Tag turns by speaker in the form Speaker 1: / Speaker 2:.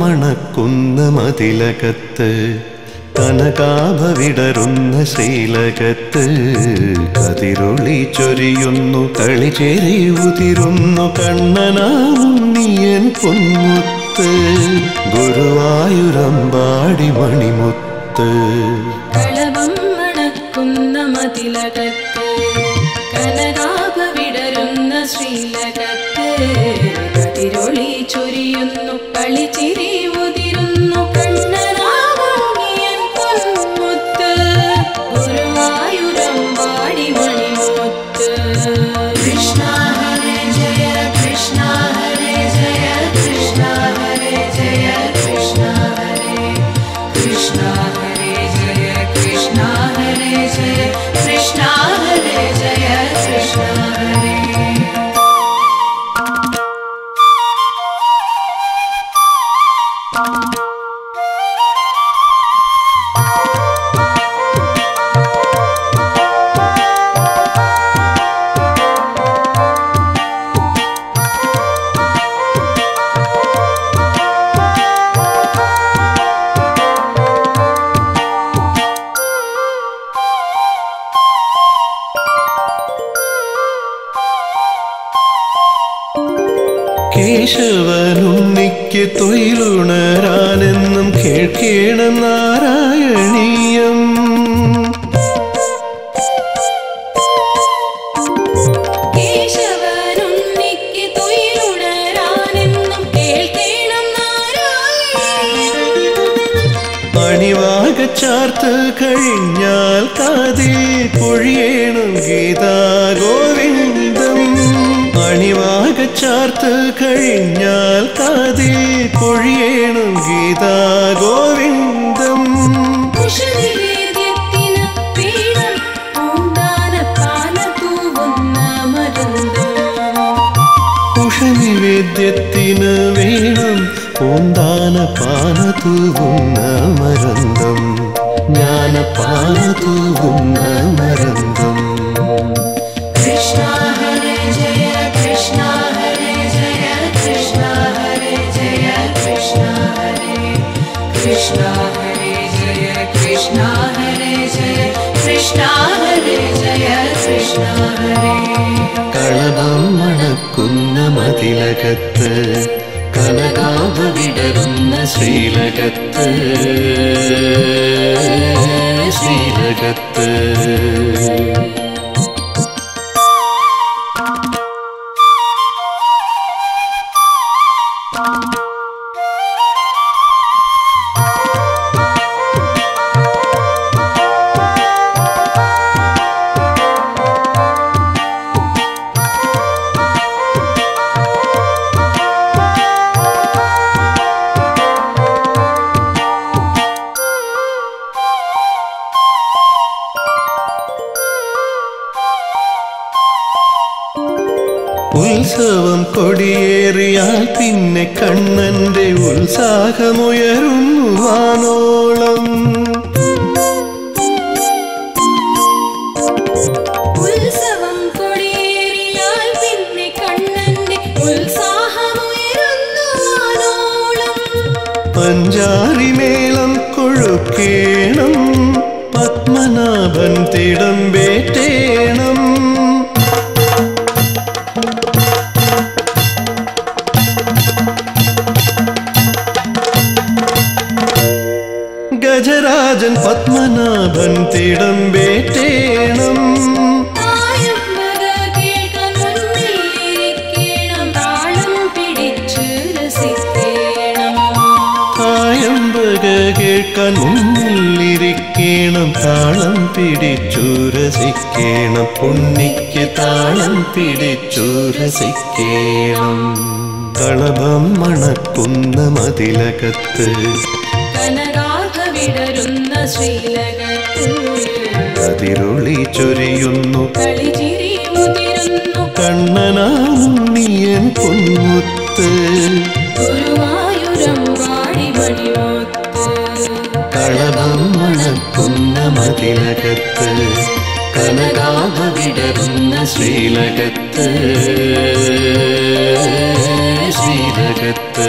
Speaker 1: മണക്കുന്ന മതിലകത്ത് കനകാഭവിടരുന്ന ശ്രീലകത്ത്. കതിരൊളി ചൊരിയുന്നു കളിചേരി ഉതിരുന്നു കണ്ണനാമുണ്ണിയൻ പൊന്മുത്ത്. ഗുരുവായൂരമ്പാടി മണിമുത്ത്.
Speaker 2: ശ്രീലകത്ത്. കതിരൊളി ചൊരിയുന്നു കളിച്ചിരി ഉതിരുന്നു. കണ്ണനാമുണ്ണിയൻ പൊന്മുത്ത് ഗുരുവായൂരമ്പാടി മണിമുത്ത്. കൃഷ്ണ ഹരേ ജയ കൃഷ്ണ ഹരേ ജയ കൃഷ്ണ ഹരേ ജയ കൃഷ്ണ ഹരേ കൃഷ്ണ ഹരേ ജയ കൃഷ്ണ ഹരേ ജയ കൃഷ്ണ ഹരേ ജയ കൃഷ്ണ ഹരേ
Speaker 1: തൊഴിലുണരാനെന്നും കേൾക്കേണം നാരായണീയം. ചാർത്ത് കഴിഞ്ഞാൽ കാതിൽ പൊഴിയേണം ഗീതാ ഗോവിന്ദം ചാർത്ത് കഴിഞ്ഞാൽ കാതിൽ പൊഴിയേണം ഗീതാ ഗോവിന്ദം. ഉഷനിവേദ്യത്തിന് വേണം പൂന്താന പാന തൂവുന്ന മരന്തം
Speaker 2: കൃഷ്ണ ഹരേ ജയ കൃഷ്ണ ഹരേ ജയ കൃഷ്ണ ഹരേ ജയ കൃഷ്ണ ഹരേ
Speaker 1: കളഭം മണക്കുന്ന മതിലകത്ത് കനകാഭ വിടരുന്ന ശ്രീലകത്ത് ശ്രീലകത്ത് ഉത്സവം കൊടിയേറിയാൽ പിന്നെ കണ്ണന്റെ ഉത്സാഹമുയരുന്നു വാനോളം
Speaker 2: വാനോളം
Speaker 1: പഞ്ചാരിമേളം കൊഴുക്കേണം പത്മനാഭൻ തിടമ്പേറ്റേണം തിടമ്പേറ്റേണം
Speaker 2: തായമ്പക കേൾക്കാൻ മുന്നിലിരിക്കണം താളം പിടിച്ച് രസിക്കണം.
Speaker 1: കായമ്പക കേൾക്കാൻ മുന്നിലിരിക്കണം. താളം പിടിച്ചു രസിക്കേണം. പുണ്ണിക്ക് താളം പിടിച്ചു രസിക്കേണം. കളഭം മണക്കുന്ന മതിലകത്ത്
Speaker 2: കനകാഭ വിടരുന്ന
Speaker 1: കതിരൊളി ചൊരിയുന്നു. കണ്ണനാമുണ്ണിയൻ പൊന്മുത്ത് കളഭം മണക്കുന്ന മതിലകത്ത് കനകാഭ വിടരുന്ന ശ്രീലകത്ത്. ശ്രീലകത്ത്.